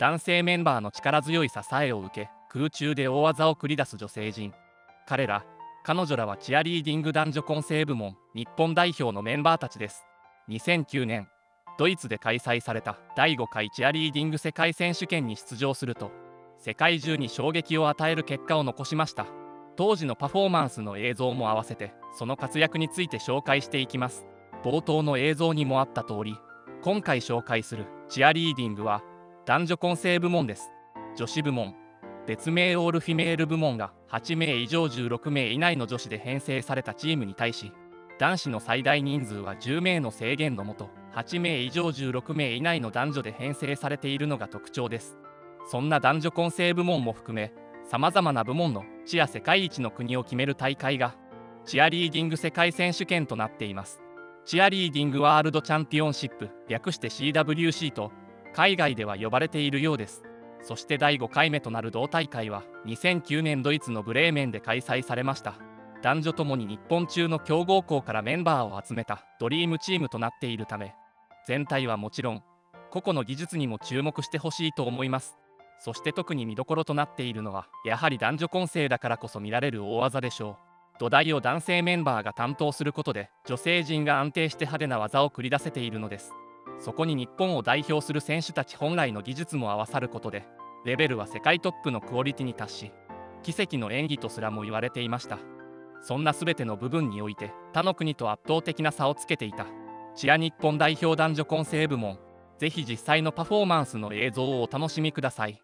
男性メンバーの力強い支えを受け空中で大技を繰り出す女性陣。彼ら彼女らはチアリーディング男女混成部門日本代表のメンバーたちです。2009年ドイツで開催された第5回チアリーディング世界選手権に出場すると世界中に衝撃を与える結果を残しました。当時のパフォーマンスの映像も合わせてその活躍について紹介していきます。冒頭の映像にもあった通り今回紹介するチアリーディングは男女混成部門です。女子部門。別名オールフィメール部門が8名以上16名以内の女子で編成されたチームに対し男子の最大人数は10名の制限のもと8名以上16名以内の男女で編成されているのが特徴です。そんな男女混成部門も含めさまざまな部門のチア世界一の国を決める大会がチアリーディング世界選手権となっています。チアリーディングワールドチャンピオンシップ略して CWC と海外では呼ばれているようです。そして第5回目となる同大会は2009年ドイツのブレーメンで開催されました。男女ともに日本中の強豪校からメンバーを集めたドリームチームとなっているため全体はもちろん個々の技術にも注目してほしいと思います。そして特に見どころとなっているのはやはり男女混成だからこそ見られる大技でしょう。土台を男性メンバーが担当することで女性陣が安定して派手な技を繰り出せているのです。そこに日本を代表する選手たち本来の技術も合わさることでレベルは世界トップのクオリティに達し奇跡の演技とすらも言われていました。そんな全ての部分において他の国と圧倒的な差をつけていた。チア日本代表男女混成部門ぜひ実際のパフォーマンスの映像をお楽しみください。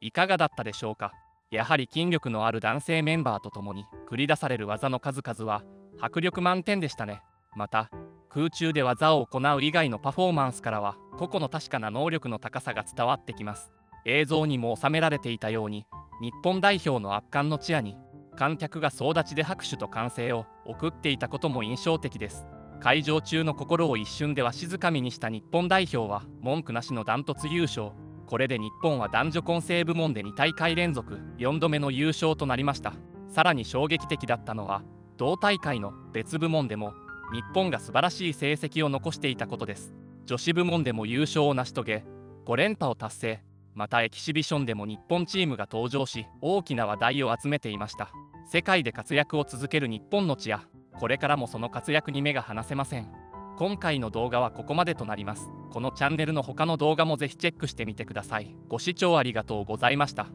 いかがだったでしょうか？やはり筋力のある男性メンバーと共に繰り出される技の数々は迫力満点でしたね。また空中で技を行う以外のパフォーマンスからは個々の確かな能力の高さが伝わってきます。映像にも収められていたように日本代表の圧巻のチアに観客が総立ちで拍手と歓声を送っていたことも印象的です。会場中の心を一瞬では静かみにした日本代表は文句なしのダントツ優勝。これで日本は男女混成部門で2大会連続4度目の優勝となりました。さらに衝撃的だったのは同大会の別部門でも日本が素晴らしい成績を残していたことです。女子部門でも優勝を成し遂げ5連覇を達成またエキシビションでも日本チームが登場し大きな話題を集めていました。世界で活躍を続ける日本の地やこれからもその活躍に目が離せません。今回の動画はここまでとなります。このチャンネルの他の動画もぜひチェックしてみてください。ご視聴ありがとうございました。